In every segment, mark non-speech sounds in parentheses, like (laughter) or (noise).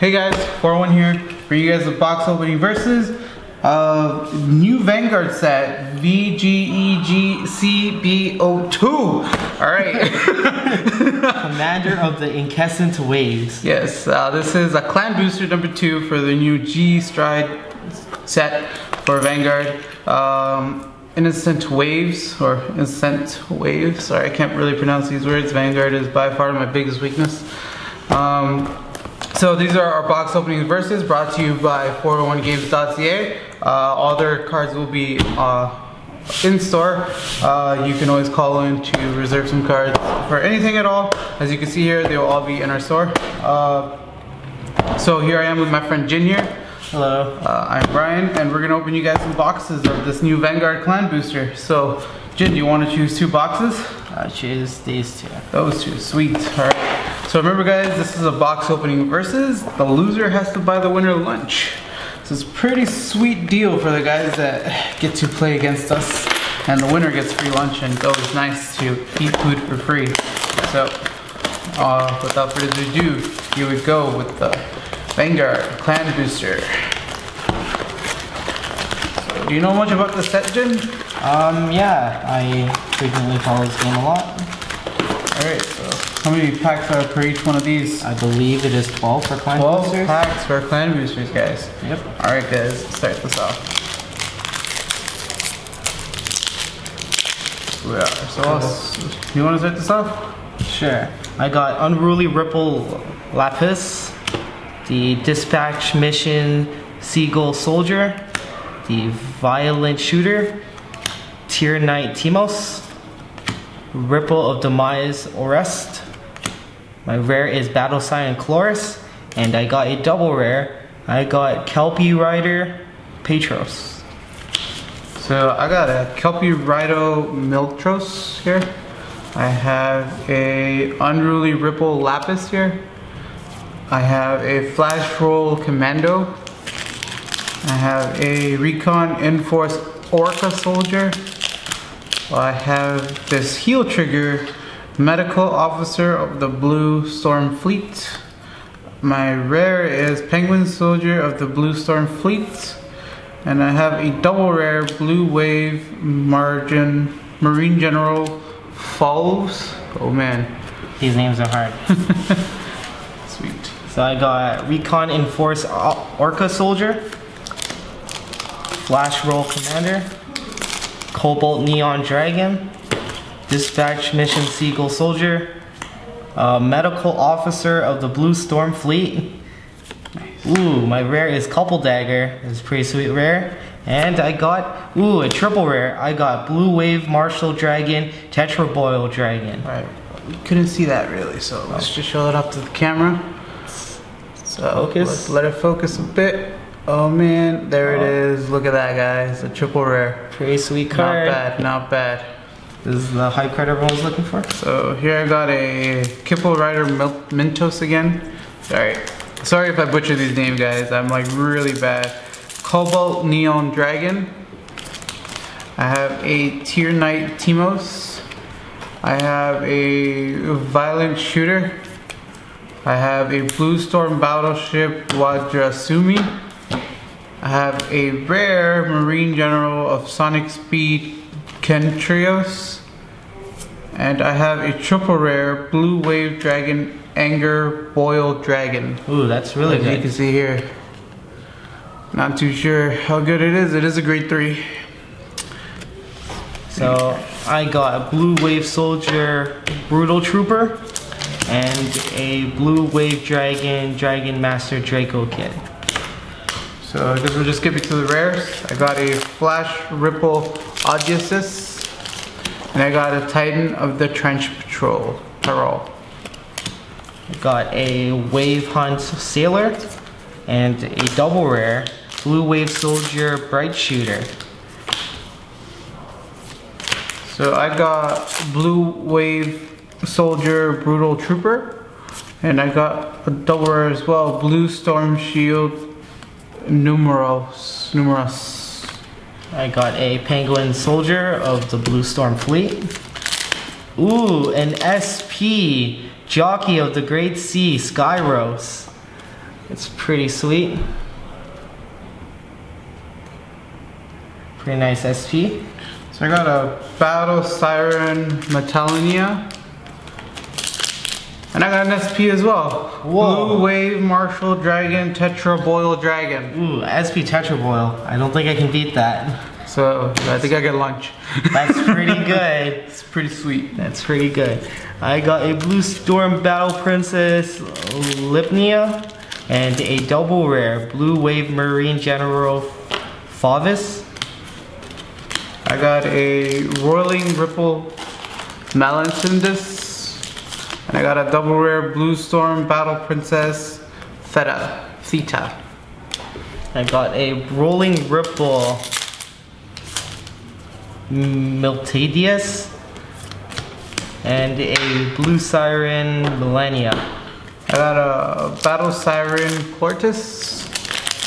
Hey guys, 401 here, for you guys a box opening versus uh, new Vanguard set, VGEGCBO2. Alright. (laughs) Commander of the Incessant Waves. yes, uh, this is a clan booster number two for the new G Stride set for Vanguard. Um, Innocent Waves, or Incent Waves, sorry, I can't really pronounce these words. Vanguard is by far my biggest weakness. Um, so these are our box opening verses brought to you by 401games.ca. Uh, all their cards will be uh, in store. Uh, you can always call in to reserve some cards for anything at all. As you can see here, they will all be in our store. Uh, so here I am with my friend Jin here. Hello. Uh, I'm Brian, and we're gonna open you guys some boxes of this new Vanguard Clan booster. So, Jin, do you want to choose two boxes? I choose these two. Those two, sweet. All right. So remember, guys, this is a box opening versus. The loser has to buy the winner lunch. So it's a pretty sweet deal for the guys that get to play against us, and the winner gets free lunch, and it's always nice to eat food for free. So, uh, without further ado, here we go with the Vanguard Clan Booster. So, do you know much about the set, Jin? Um, yeah, I frequently follow this game a lot. Alright, how many packs are per each one of these? I believe it is 12 for clan 12 boosters. packs for clan boosters, guys. Yep. Alright, guys, start this off. Yeah, so else, you want to start this off? Sure. I got Unruly Ripple Lapis, the Dispatch Mission Seagull Soldier, the Violent Shooter, Tear Knight Timos, Ripple of Demise Orest. My rare is Battle Scion Chloris, and I got a double rare. I got Kelpie Rider Petros. So I got a Kelpie Rider Miltros here. I have a Unruly Ripple Lapis here. I have a Flash Roll Commando. I have a Recon Enforce Orca Soldier. I have this Heal Trigger Medical Officer of the Blue Storm Fleet. My rare is Penguin Soldier of the Blue Storm Fleet. And I have a double rare Blue Wave Margin Marine General Falls. Oh man, These names are hard. (laughs) sweet. So I got Recon Enforce Orca Soldier, Flash Roll Commander, Cobalt Neon Dragon, Dispatch Mission Seagull Soldier, uh, Medical Officer of the Blue Storm Fleet. Ooh, my rare is Couple Dagger. It's pretty sweet rare. And I got, ooh, a triple rare. I got Blue Wave Marshal Dragon, Tetra Boil Dragon. Alright, we couldn't see that really, so let's just show it up to the camera. So Focus. let's let it focus a bit. Oh man, there it is. Look at that, guys. A triple rare. Pretty sweet card. Not bad, not bad. This is the hype card everyone's looking for. So here I got a Kelpie Rider Mil- Mintos again. Sorry, sorry if I butcher these names, guys. I'm like really bad. Cobalt Neon Dragon. I have a Tear Knight Timos. I have a Violent Shooter. I have a Blue Storm Battleship Wadatsumi. I have a rare Marine General of Sonic Speed Kentrios. And I have a triple rare Blue Wave Dragon Anger Boil Dragon. Ooh, that's really As you can see here. Not too sure how good it is. It is a grade 3. So I got a Blue Wave Soldier Brutal Trooper and a Blue Wave Dragon Dragon Master Draco Kid. So I guess we'll just skip it to the rares. I got a Flash Ripple Odysseus. And I got a Titan of the Trench Patrol. Parole. I got a Wave Hunt Sailor and a double rare Blue Wave Soldier Bright Shooter. So I got Blue Wave Soldier Brutal Trooper. And I got a double rare as well. Blue Storm Shield Numeros. Numerous. I got a Penguin Soldier of the Blue Storm Fleet. Ooh, an SP Jockey of the Great Sea Skyros. It's pretty sweet. Pretty nice SP. So I got a Battle Siren Metallinia. And I got an SP as well. Whoa. Blue Wave Marshal Dragon Tetra Boil Dragon. Ooh, SP Tetra Boil. I don't think I can beat that. So I think I get lunch. That's pretty (laughs) good. it's pretty sweet. That's pretty good. I got a Blue Storm Battle Princess Lipnia and a double rare Blue Wave Marine General Favis. I got a Roiling Ripple Malentindus. And I got a double rare Blue Storm Battle Princess Theta. Theta. I got a Rolling Ripple Miltadius and a Blue Siren Millennia. I got a Battle Siren Quartus.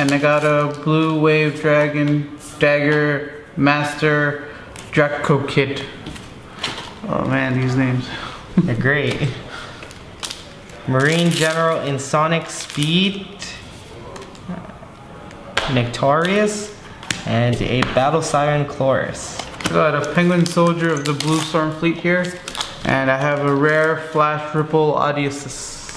And I got a Blue Wave Dragon Dagger Master Draco Kid. Oh man, these names. They're great. (laughs) Marine General in Sonic Speed, Nectarius, and a Battle Siren Chloris. I got a Penguin Soldier of the Blue Storm Fleet here. And I have a rare Flash Ripple Odysseus.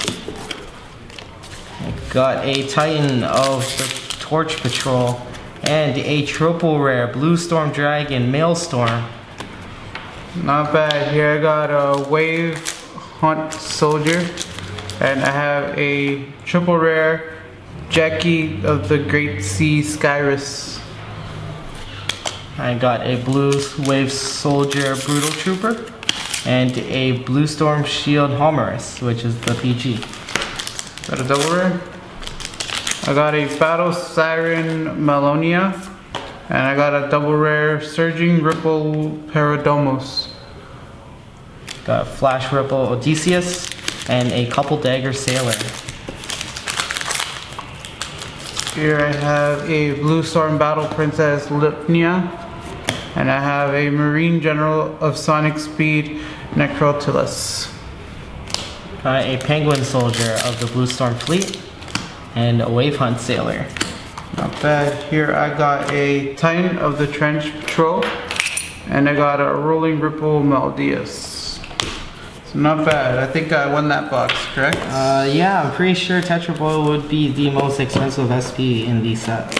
Got a Titan of the Torch Patrol, and a triple rare Blue Storm Dragon Maelstrom. Not bad. Here I got a Wave Hunt Soldier. And I have a triple rare Jockey of the Great Sea Skyros. I got a Blue Wave Soldier Brutal Trooper, and a Blue Storm Shield Homerus, which is the PG. Got a double rare. I got a Battle Siren Melonia. And I got a double rare Surging Ripple Paradomos. Got Flash Ripple Odysseus, and a couple Dagger Sailor. Here I have a Blue Storm Battle Princess Lipnia. And I have a Marine General of Sonic Speed Necrotilus. Got a Penguin Soldier of the Blue Storm Fleet, and a Wave Hunt Sailor. Not bad. Here I got a Titan of the Trench Patrol. And I got a Rolling Ripple Maldius. Not bad. I think I won that box, correct? Uh, yeah, I'm pretty sure Tetra Boil would be the most expensive SP in the set.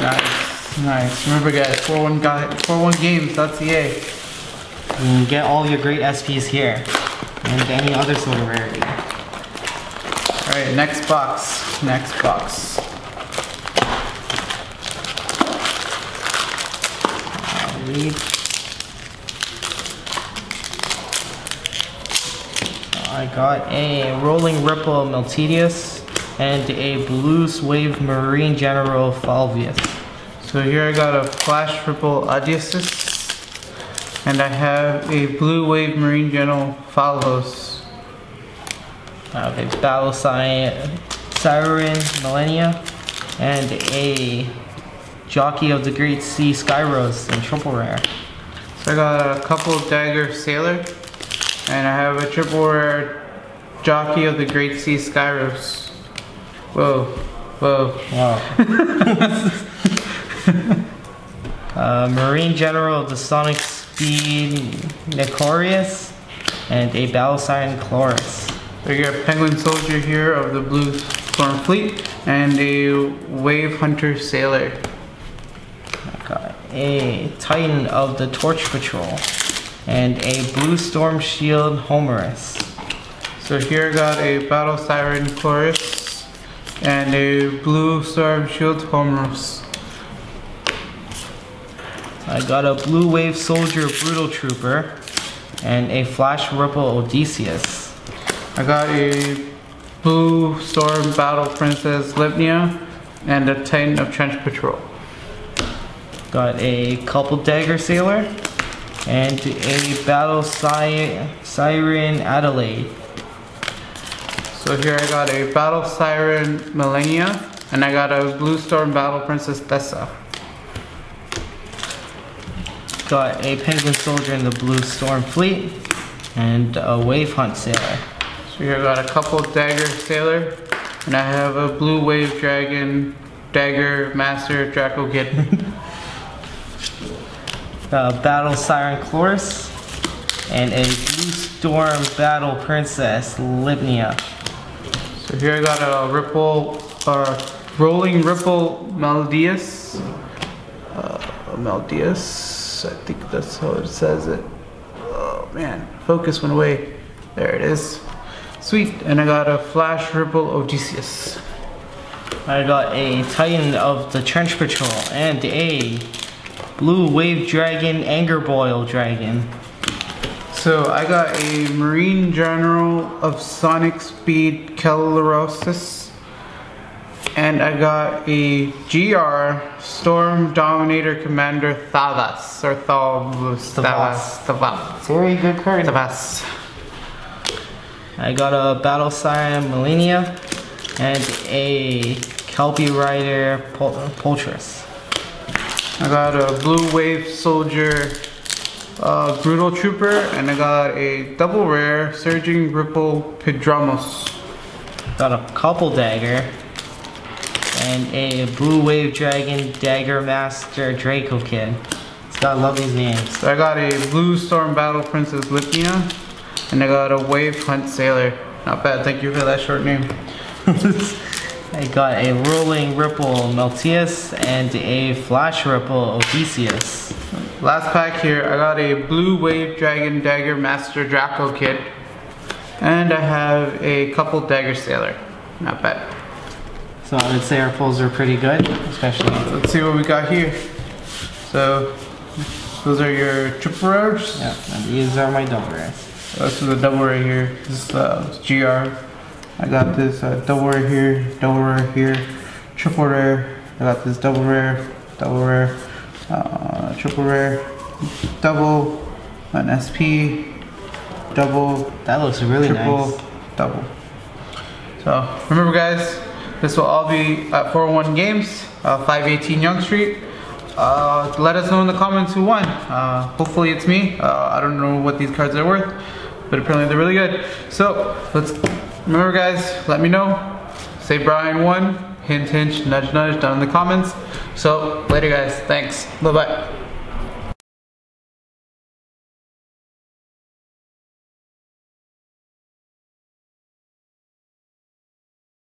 Nice. Nice. Remember guys, 41 guy 41 games.ca. You can get all your great SPs here, and any other sort of rarity. Alright, next box. Next box. I'll I got a Rolling Ripple Miltidius and a Blue Wave Marine General Falvius. So here I got a Flash Ripple Odysseus. And I have a Blue Wave Marine General Falvos. A Battle Cy- Siren Millennia and a Jockey of the Great Sea Skyros in triple rare. So I got a couple Dagger Sailor. And I have a triple rare Jockey of the Great Sea Skyros. Whoa. Whoa. Wow. (laughs) uh, Marine General of the Sonic Speed Necorius and a Battle Siren Chloris. We got a Penguin Soldier here of the Blue Storm Fleet. And a Wave Hunter Sailor. I Got a Titan of the Torch Patrol and a Blue Storm Shield Homerus. So here I got a Battle Siren Chorus and a Blue Storm Shield Homerus. I got a Blue Wave Soldier Brutal Trooper and a Flash Ripple Odysseus. I got a Blue Storm Battle Princess Lipnia and a Titan of Trench Patrol. Got a couple Dagger Sailor and a Battle Cy- Siren Adelaide. So here I got a Battle Siren Millennia and I got a Blue Storm Battle Princess Tessa. Got a Penguin Soldier in the Blue Storm Fleet and a Wave Hunt Sailor. So here I got a couple Dagger Sailor And I have a Blue Wave Dragon Dagger Master Draco Kid. (laughs) uh, Battle Siren Chloris, and a Blue Storm Battle Princess Libnia. So here I got a Ripple, uh, Rolling Ripple Melodius. Uh, Melodius, I think that's how it says it. Oh man, focus went away. There it is. Sweet, and I got a Flash Ripple Odysseus. I got a Titan of the Trench Patrol and a Blue Wave Dragon Anger Boil Dragon. So I got a Marine General of Sonic Speed Kellerosis. And I got a GR Storm Dominator Commander Thavas. Or Thavas. Thavas. Thavas. Very good card. Thavas. I got a Battle Siren Melania and a Kelpie Rider Pol Poltrus. I got a Blue Wave Soldier uh, Brutal Trooper. And I got a double rare Surging Ripple Pedramos. Got a couple dagger and a Blue Wave Dragon Dagger Master Draco Kid. It's gotta love these names. So I got a Blue Storm Battle Princess Lithia. And I got a Wave Hunt Sailor. Not bad, thank you for that short name. (laughs) I got a Rolling Ripple Meltius and a Flash Ripple Odysseus. Last pack here, I got a Blue Wave Dragon Dagger Master Draco kit. And I have a couple Dagger Sailor. Not bad. So I would say our pulls are pretty good, especially. Let's see what we got here. So, those are your triple rares. Yeah, and these are my double rares. This is a double right here. This is uh, GR. I got this uh, double rare here, double rare here, triple rare. I got this double rare, double rare, uh, triple rare, double, an SP, double, That looks really triple, nice. double. So remember guys, this will all be at 401 Games, uh, 518 Yonge Street. Uh, let us know in the comments who won. Uh, hopefully it's me. Uh, I don't know what these cards are worth, but apparently they're really good. So let's remember guys, let me know. Say Brian won, hint hint, nudge nudge down in the comments. So later guys, thanks. Bye bye.